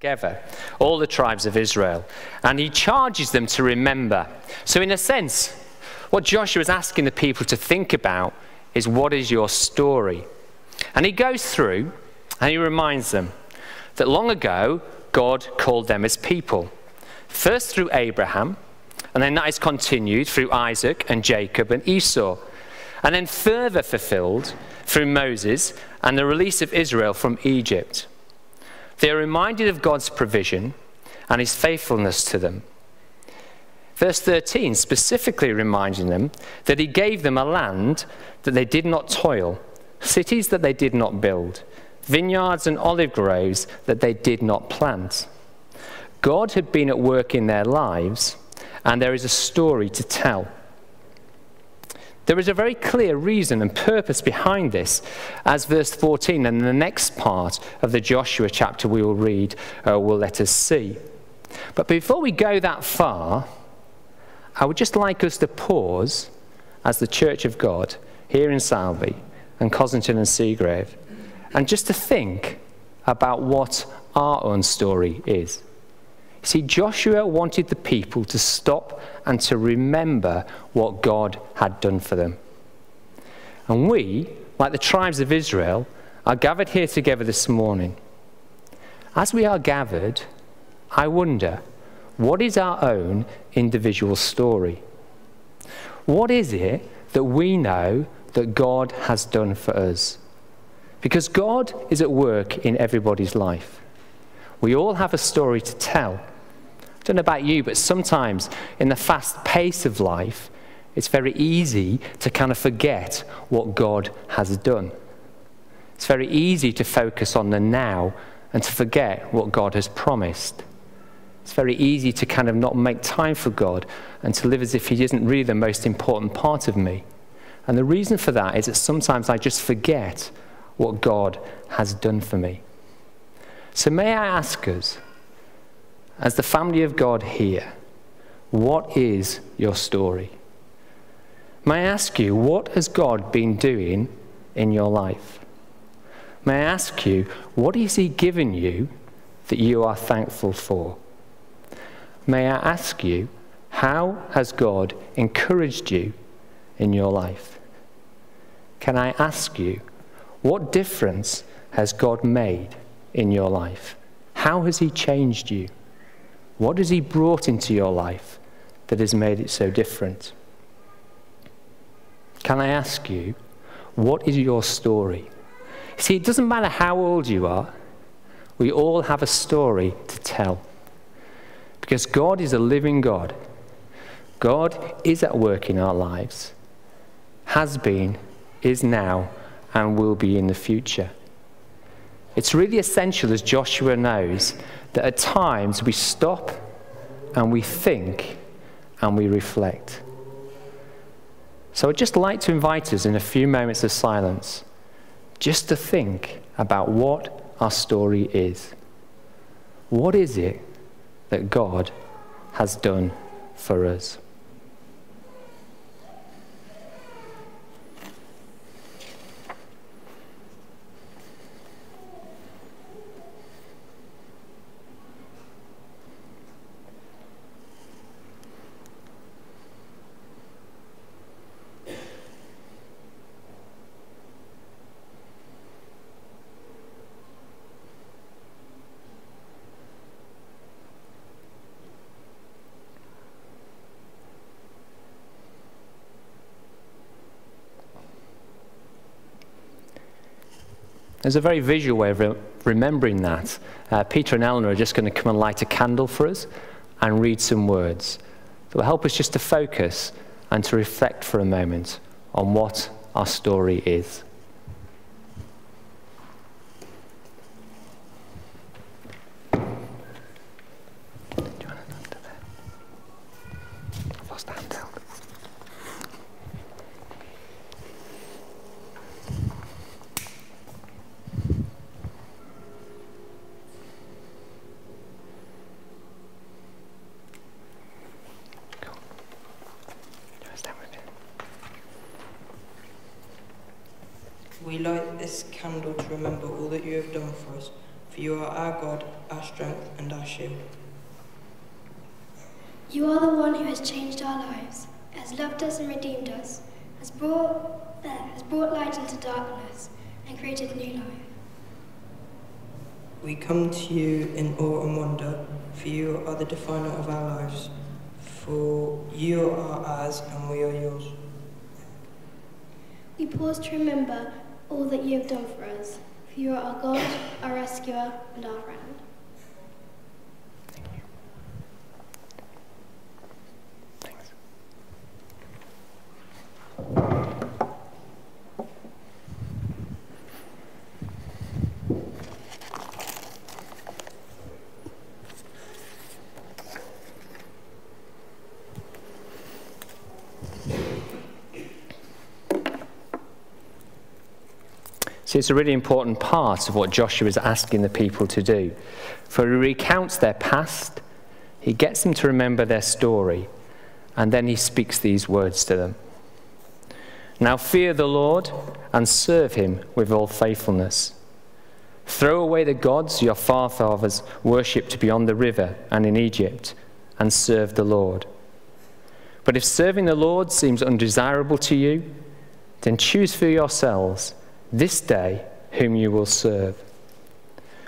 together, all the tribes of Israel, and he charges them to remember. So, in a sense, what Joshua is asking the people to think about is what is your story? And he goes through and he reminds them that long ago, God called them as people. First through Abraham, and then that is continued through Isaac and Jacob and Esau. And then further fulfilled through Moses and the release of Israel from Egypt. They are reminded of God's provision and his faithfulness to them. Verse 13 specifically reminding them that he gave them a land that they did not toil, cities that they did not build, vineyards and olive groves that they did not plant. God had been at work in their lives, and there is a story to tell. There is a very clear reason and purpose behind this, as verse 14 and the next part of the Joshua chapter we will read uh, will let us see. But before we go that far, I would just like us to pause as the Church of God here in Sileby and Cossington and Seagrave, and just to think about what our own story is. See, Joshua wanted the people to stop and to remember what God had done for them. And we, like the tribes of Israel, are gathered here together this morning. As we are gathered, I wonder what is our own individual story? What is it that we know that God has done for us? Because God is at work in everybody's life. We all have a story to tell. I don't know about you, but sometimes in the fast pace of life, it's very easy to kind of forget what God has done. It's very easy to focus on the now and to forget what God has promised. It's very easy to kind of not make time for God and to live as if He isn't really the most important part of me. And the reason for that is that sometimes I just forget what God has done for me. So, may I ask us, as the family of God here, what is your story? May I ask you, what has God been doing in your life? May I ask you, what has He given you that you are thankful for? May I ask you, how has God encouraged you in your life? Can I ask you, what difference has God made in your life? How has He changed you? What has He brought into your life that has made it so different? Can I ask you, what is your story? See, it doesn't matter how old you are, we all have a story to tell. Because God is a living God. God is at work in our lives, has been, is now, and will be in the future. It's really essential, as Joshua knows, that at times we stop and we think and we reflect. So I'd just like to invite us in a few moments of silence just to think about what our story is. What is it that God has done for us? There's a very visual way of re- remembering that. Uh, Peter and Eleanor are just going to come and light a candle for us and read some words that will help us just to focus and to reflect for a moment on what our story is. we light this candle to remember all that you have done for us, for you are our God, our strength, and our shield. You are the one who has changed our lives, has loved us and redeemed us, has brought, there, has brought light into darkness, and created new life. We come to you in awe and wonder, for you are the definer of our lives, for you are ours and we are yours. We pause to remember all that you have done for us, for you are our God, our rescuer, and our friend. See, it's a really important part of what Joshua is asking the people to do. For he recounts their past, he gets them to remember their story, and then he speaks these words to them. Now fear the Lord and serve him with all faithfulness. Throw away the gods your forefathers worshipped beyond the river and in Egypt, and serve the Lord. But if serving the Lord seems undesirable to you, then choose for yourselves this day whom you will serve.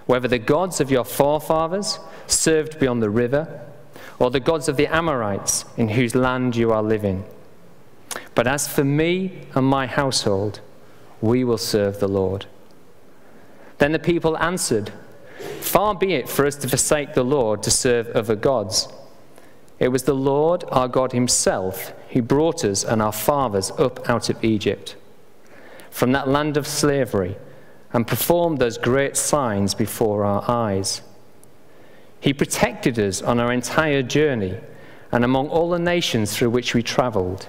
Whether the gods of your forefathers served beyond the river, or the gods of the Amorites in whose land you are living. But as for me and my household, we will serve the Lord. Then the people answered, Far be it for us to forsake the Lord to serve other gods. It was the Lord our God Himself who brought us and our fathers up out of Egypt from that land of slavery and performed those great signs before our eyes. He protected us on our entire journey and among all the nations through which we traveled.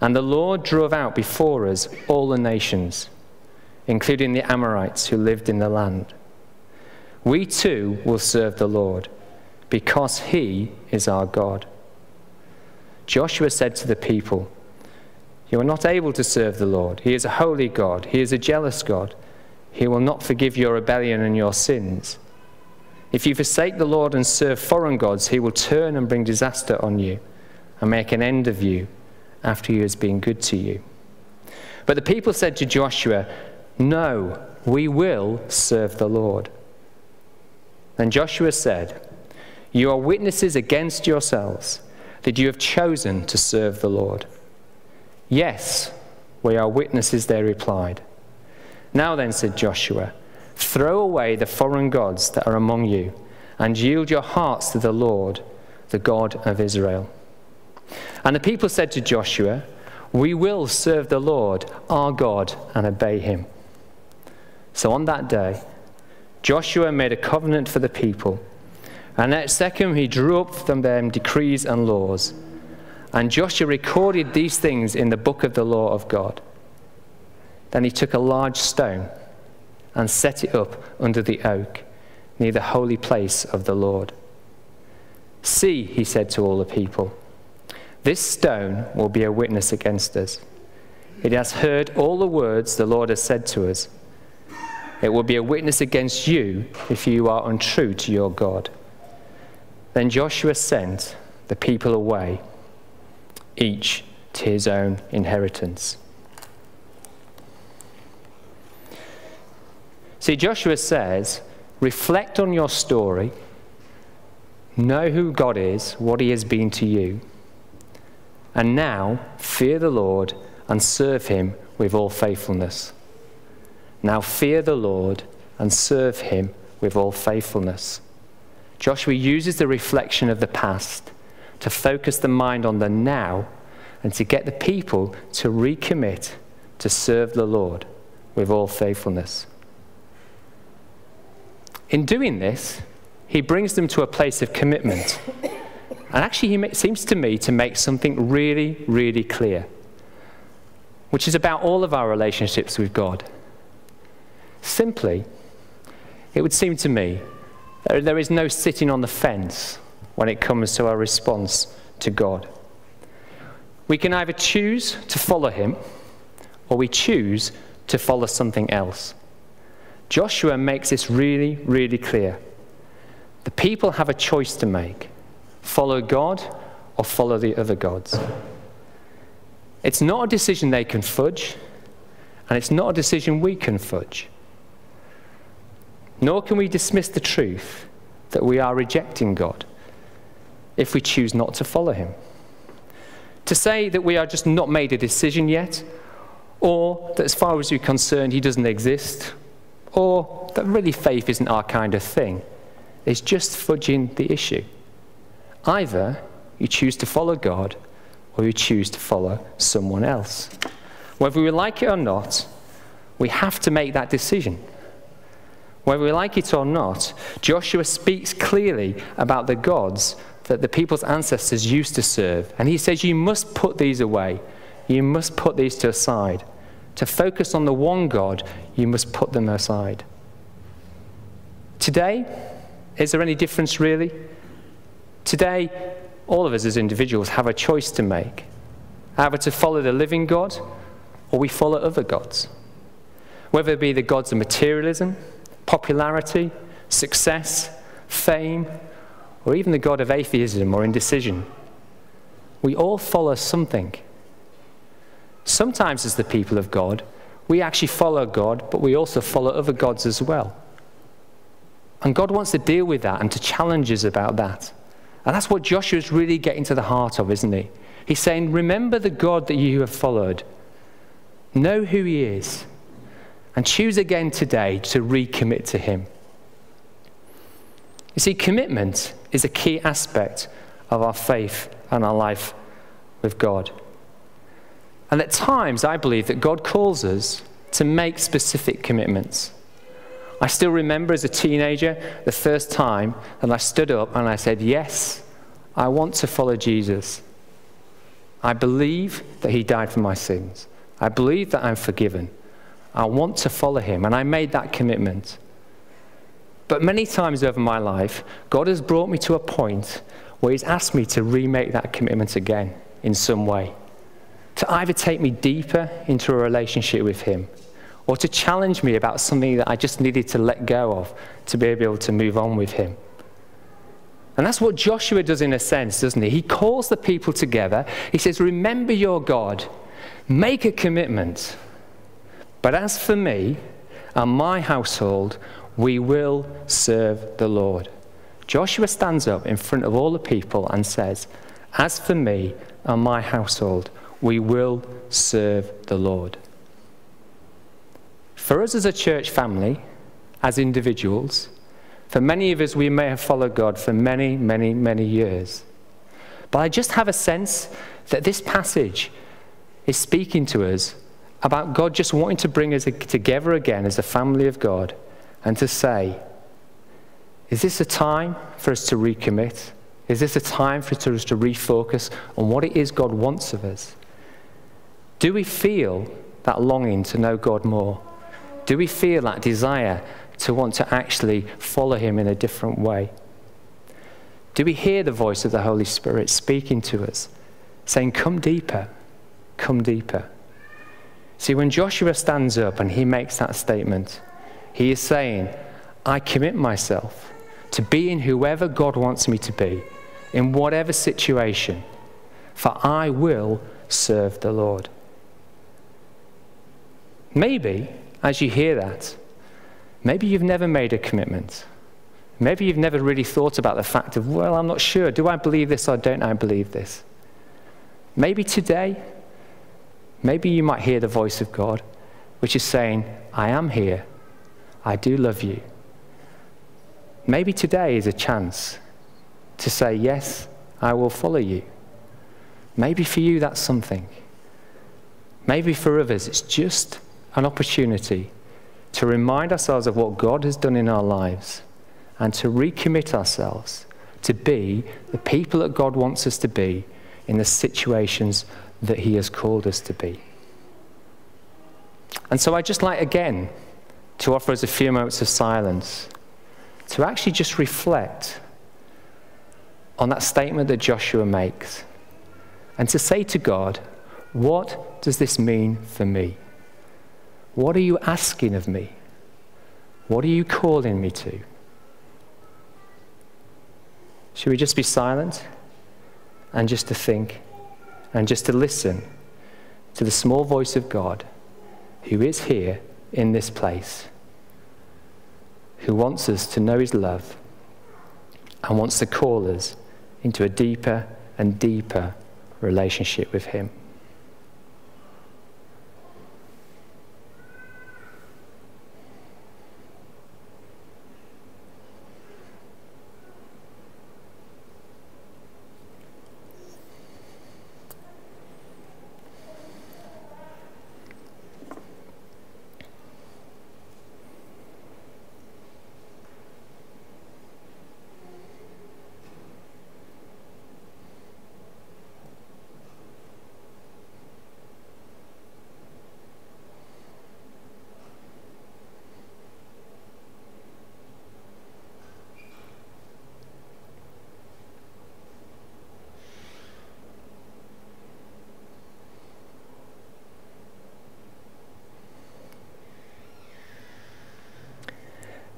And the Lord drove out before us all the nations, including the Amorites who lived in the land. We too will serve the Lord, because he is our God. Joshua said to the people, you are not able to serve the Lord. He is a holy God. He is a jealous God. He will not forgive your rebellion and your sins. If you forsake the Lord and serve foreign gods, he will turn and bring disaster on you and make an end of you after he has been good to you. But the people said to Joshua, No, we will serve the Lord. Then Joshua said, You are witnesses against yourselves that you have chosen to serve the Lord. Yes, we are witnesses, they replied. Now then, said Joshua, throw away the foreign gods that are among you, and yield your hearts to the Lord, the God of Israel. And the people said to Joshua, We will serve the Lord, our God, and obey him. So on that day, Joshua made a covenant for the people, and at Shechem he drew up from them decrees and laws and Joshua recorded these things in the book of the law of God. Then he took a large stone and set it up under the oak near the holy place of the Lord. See, he said to all the people, this stone will be a witness against us. It has heard all the words the Lord has said to us. It will be a witness against you if you are untrue to your God. Then Joshua sent the people away each to his own inheritance. See, Joshua says, reflect on your story, know who God is, what he has been to you, and now fear the Lord and serve him with all faithfulness. Now fear the Lord and serve him with all faithfulness. Joshua uses the reflection of the past to focus the mind on the now and to get the people to recommit to serve the Lord with all faithfulness. In doing this, he brings them to a place of commitment. And actually, he seems to me to make something really, really clear, which is about all of our relationships with God. Simply, it would seem to me that there is no sitting on the fence when it comes to our response to God. We can either choose to follow Him or we choose to follow something else. Joshua makes this really, really clear. The people have a choice to make follow God or follow the other gods. It's not a decision they can fudge, and it's not a decision we can fudge. Nor can we dismiss the truth that we are rejecting God if we choose not to follow Him. To say that we are just not made a decision yet, or that as far as we're concerned, He doesn't exist, or that really faith isn't our kind of thing, is just fudging the issue. Either you choose to follow God or you choose to follow someone else. Whether we like it or not, we have to make that decision. Whether we like it or not, Joshua speaks clearly about the gods that the people's ancestors used to serve. And he says, You must put these away. You must put these to aside. To focus on the one God, you must put them aside. Today, is there any difference really? Today, all of us as individuals have a choice to make either to follow the living God or we follow other gods. Whether it be the gods of materialism, popularity, success, fame, or even the God of atheism or indecision. We all follow something. Sometimes, as the people of God, we actually follow God, but we also follow other gods as well. And God wants to deal with that and to challenge us about that. And that's what Joshua's really getting to the heart of, isn't he? He's saying, Remember the God that you have followed, know who he is, and choose again today to recommit to him. You see, commitment is a key aspect of our faith and our life with God. And at times, I believe that God calls us to make specific commitments. I still remember as a teenager the first time that I stood up and I said, Yes, I want to follow Jesus. I believe that he died for my sins. I believe that I'm forgiven. I want to follow him. And I made that commitment. But many times over my life, God has brought me to a point where he's asked me to remake that commitment again in some way. To either take me deeper into a relationship with him or to challenge me about something that I just needed to let go of to be able to move on with him. And that's what Joshua does in a sense, doesn't he? He calls the people together. He says, Remember your God, make a commitment. But as for me and my household, we will serve the Lord. Joshua stands up in front of all the people and says, As for me and my household, we will serve the Lord. For us as a church family, as individuals, for many of us, we may have followed God for many, many, many years. But I just have a sense that this passage is speaking to us about God just wanting to bring us together again as a family of God and to say, is this a time for us to recommit? Is this a time for us to refocus on what it is God wants of us? Do we feel that longing to know God more? Do we feel that desire to want to actually follow Him in a different way? Do we hear the voice of the Holy Spirit speaking to us, saying, Come deeper, come deeper? See, when Joshua stands up and he makes that statement, he is saying, I commit myself to being whoever God wants me to be, in whatever situation, for I will serve the Lord. Maybe, as you hear that, maybe you've never made a commitment. Maybe you've never really thought about the fact of, well, I'm not sure. Do I believe this or don't I believe this? Maybe today, Maybe you might hear the voice of God, which is saying, I am here. I do love you. Maybe today is a chance to say, Yes, I will follow you. Maybe for you that's something. Maybe for others it's just an opportunity to remind ourselves of what God has done in our lives and to recommit ourselves to be the people that God wants us to be in the situations that He has called us to be. And so I'd just like again to offer us a few moments of silence to actually just reflect on that statement that Joshua makes and to say to God, What does this mean for me? What are you asking of me? What are you calling me to? Should we just be silent and just to think and just to listen to the small voice of God who is here in this place, who wants us to know his love and wants to call us into a deeper and deeper relationship with him?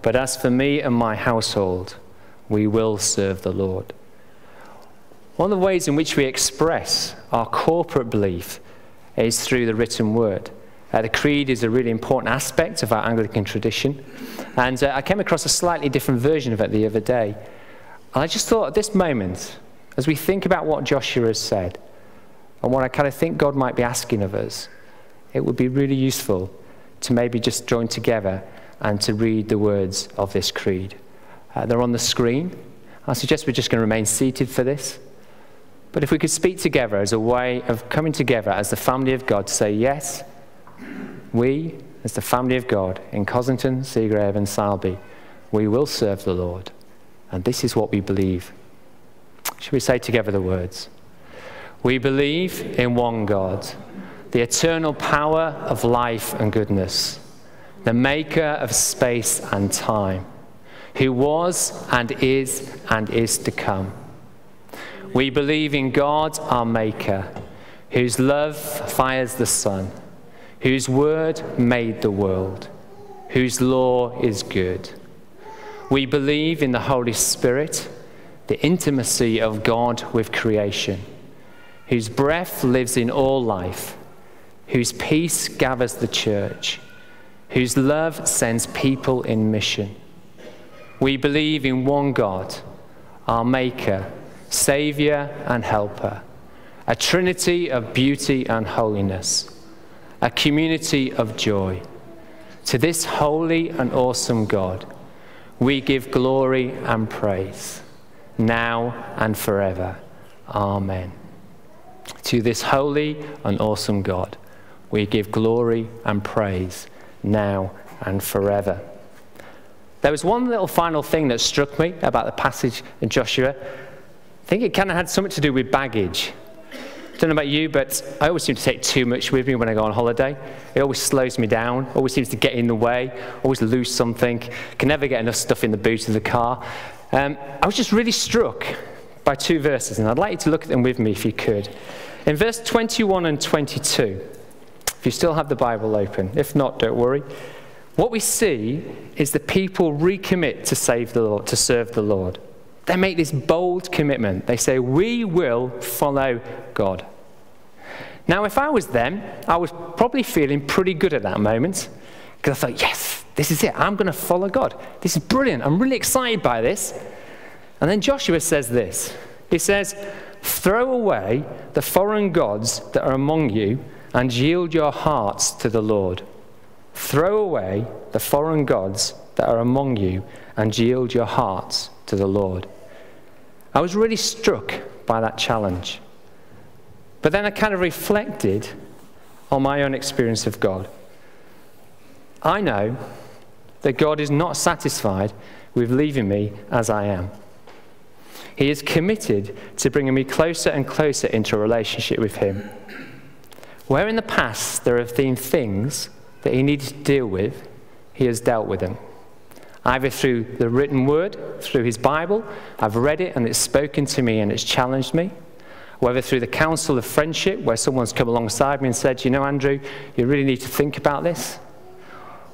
But as for me and my household, we will serve the Lord. One of the ways in which we express our corporate belief is through the written word. Uh, the creed is a really important aspect of our Anglican tradition. And uh, I came across a slightly different version of it the other day. And I just thought at this moment, as we think about what Joshua has said, and what I kind of think God might be asking of us, it would be really useful to maybe just join together and to read the words of this creed. Uh, they're on the screen. I suggest we're just going to remain seated for this. But if we could speak together as a way of coming together as the family of God to say, yes, we, as the family of God in Cossington, Seagrave, and Sileby, we will serve the Lord. And this is what we believe. Should we say together the words? We believe in one God, the eternal power of life and goodness the maker of space and time, who was and is and is to come. We believe in God, our maker, whose love fires the sun, whose word made the world, whose law is good. We believe in the Holy Spirit, the intimacy of God with creation, whose breath lives in all life, whose peace gathers the church whose love sends people in mission. We believe in one God, our Maker, Saviour, and Helper, a trinity of beauty and holiness, a community of joy. To this holy and awesome God, we give glory and praise, now and forever. Amen. To this holy and awesome God, we give glory and praise now and forever. There was one little final thing that struck me about the passage in Joshua. I think it kind of had something to do with baggage. I don't know about you, but I always seem to take too much with me when I go on holiday. It always slows me down, always seems to get in the way, always lose something, can never get enough stuff in the boot of the car. Um, I was just really struck by two verses, and I'd like you to look at them with me if you could. In verse 21 and 22, if you still have the Bible open. If not, don't worry. What we see is the people recommit to, save the Lord, to serve the Lord. They make this bold commitment. They say, We will follow God. Now, if I was them, I was probably feeling pretty good at that moment because I thought, Yes, this is it. I'm going to follow God. This is brilliant. I'm really excited by this. And then Joshua says this He says, Throw away the foreign gods that are among you and yield your hearts to the Lord. Throw away the foreign gods that are among you and yield your hearts to the Lord. I was really struck by that challenge. But then I kind of reflected on my own experience of God. I know that God is not satisfied with leaving me as I am. He is committed to bringing me closer and closer into a relationship with Him. Where in the past there have been things that he needed to deal with, he has dealt with them. Either through the written word, through his Bible, I've read it and it's spoken to me and it's challenged me. Whether through the counsel of friendship, where someone's come alongside me and said, You know, Andrew, you really need to think about this.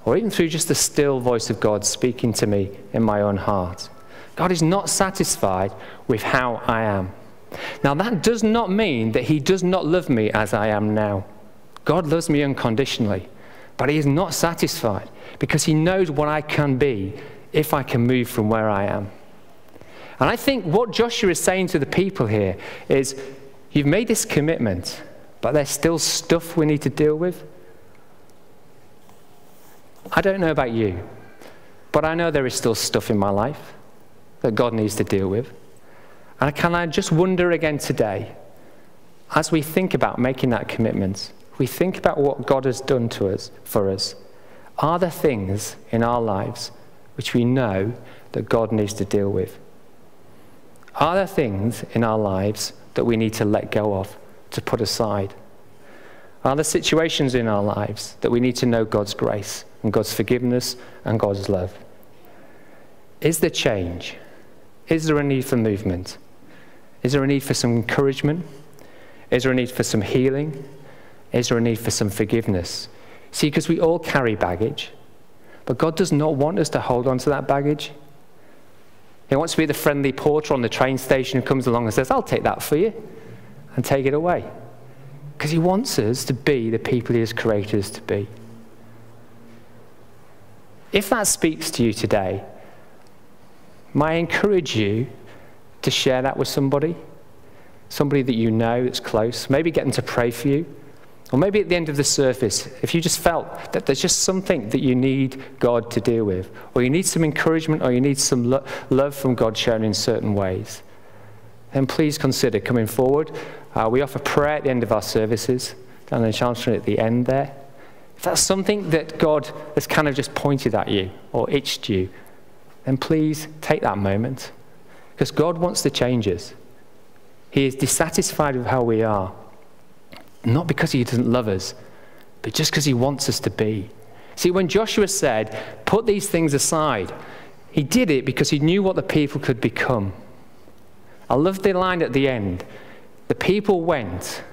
or even through just the still voice of God speaking to me in my own heart. God is not satisfied with how I am. Now, that does not mean that He does not love me as I am now. God loves me unconditionally, but He is not satisfied because He knows what I can be if I can move from where I am. And I think what Joshua is saying to the people here is you've made this commitment, but there's still stuff we need to deal with. I don't know about you, but I know there is still stuff in my life that God needs to deal with. And can I just wonder again today, as we think about making that commitment, we think about what God has done to us, for us, are there things in our lives which we know that God needs to deal with? Are there things in our lives that we need to let go of, to put aside? Are there situations in our lives that we need to know God's grace and God's forgiveness and God's love? Is there change? Is there a need for movement? Is there a need for some encouragement? Is there a need for some healing? Is there a need for some forgiveness? See, because we all carry baggage, but God does not want us to hold on to that baggage. He wants to be the friendly porter on the train station who comes along and says, I'll take that for you and take it away. Because he wants us to be the people he has created us to be. If that speaks to you today, may I encourage you to share that with somebody? Somebody that you know that's close. Maybe get them to pray for you. Or maybe at the end of the service, if you just felt that there's just something that you need God to deal with, or you need some encouragement, or you need some lo- love from God shown in certain ways, then please consider coming forward. Uh, we offer prayer at the end of our services, down in Chancery at the end there. If that's something that God has kind of just pointed at you or itched you, then please take that moment. Because God wants to change us. He is dissatisfied with how we are. Not because he doesn't love us, but just because he wants us to be. See, when Joshua said, put these things aside, he did it because he knew what the people could become. I love the line at the end. The people went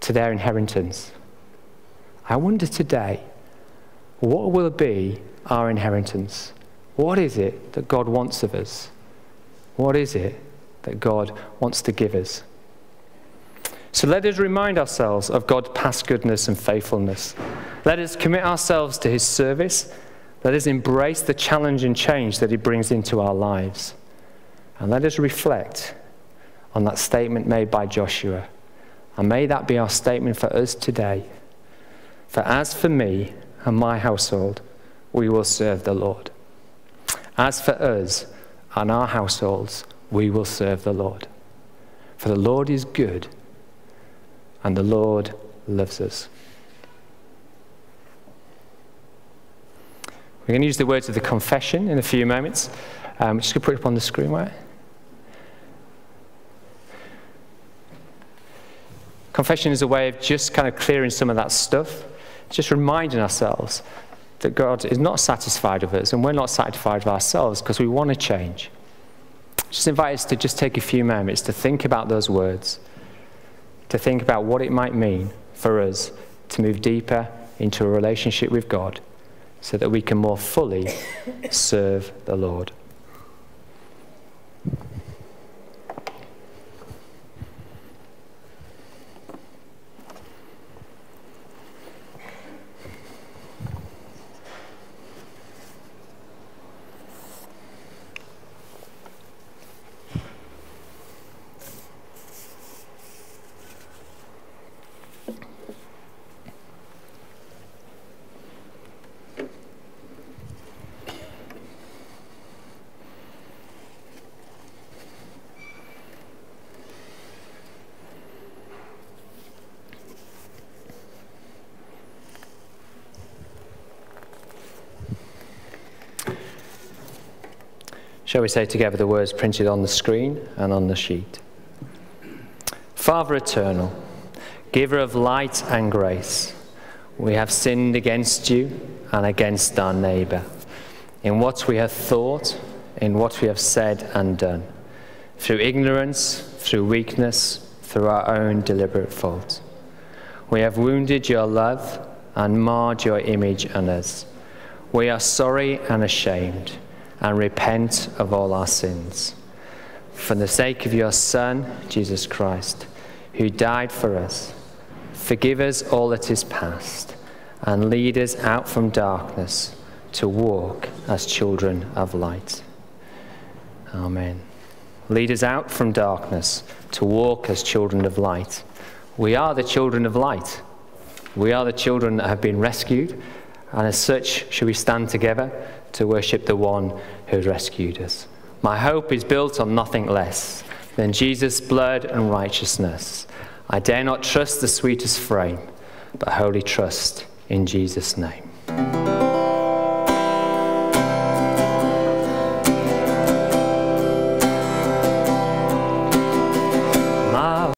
to their inheritance. I wonder today, what will be our inheritance? What is it that God wants of us? What is it that God wants to give us? So let us remind ourselves of God's past goodness and faithfulness. Let us commit ourselves to his service. Let us embrace the challenge and change that he brings into our lives. And let us reflect on that statement made by Joshua. And may that be our statement for us today. For as for me and my household, we will serve the Lord. As for us and our households, we will serve the Lord. For the Lord is good and the Lord loves us. We're going to use the words of the confession in a few moments. Um, just going to put it up on the screen, right? Confession is a way of just kind of clearing some of that stuff, just reminding ourselves that God is not satisfied with us and we're not satisfied with ourselves because we want to change. Just invite us to just take a few moments to think about those words to think about what it might mean for us to move deeper into a relationship with God so that we can more fully serve the Lord. Shall we say together the words printed on the screen and on the sheet? Father eternal, giver of light and grace, we have sinned against you and against our neighbour, in what we have thought, in what we have said and done, through ignorance, through weakness, through our own deliberate fault. We have wounded your love and marred your image on us we are sorry and ashamed and repent of all our sins. For the sake of your Son, Jesus Christ, who died for us, forgive us all that is past and lead us out from darkness to walk as children of light. Amen. Lead us out from darkness to walk as children of light. We are the children of light. We are the children that have been rescued, and as such, should we stand together to worship the one who rescued us. My hope is built on nothing less than Jesus' blood and righteousness. I dare not trust the sweetest frame, but wholly trust in Jesus' name.